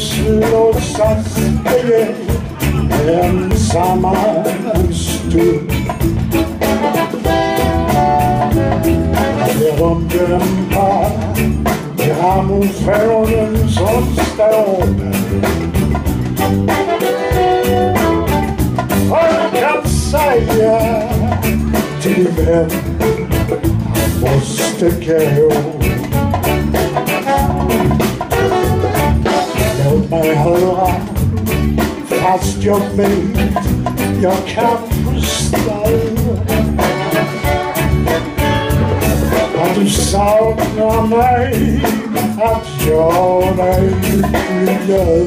oss låtsas vi är ensamma en stund Ger dem dämpa grammofonen som står Och kan säga till vem han jag vet jag kan förstöra Att du saknar mig, att jag dig lycklig gör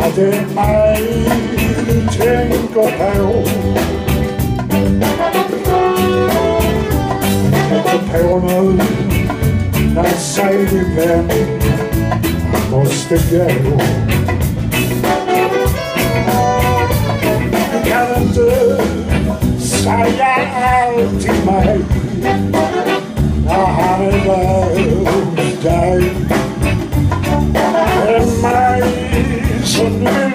Att det är mig du tänker på nu när säger din vän han måste gå. Du kan inte säga allt till mig när han är där hos dig. Det är mig som du vill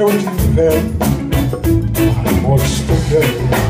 eu tiver, amor estou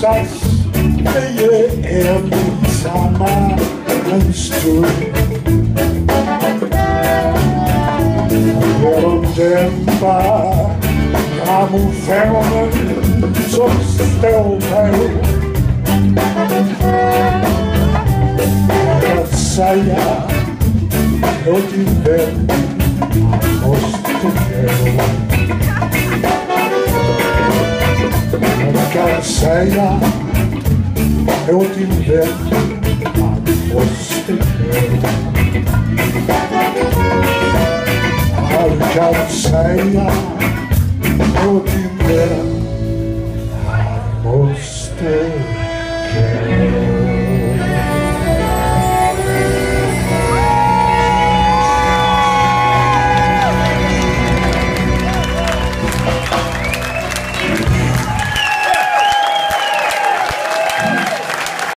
sight every time I menstruate. Quero tentar como um fenômeno sustentado. Saia, eu te vejo. ceia eu tiver a você A calceia eu tiver a você quer.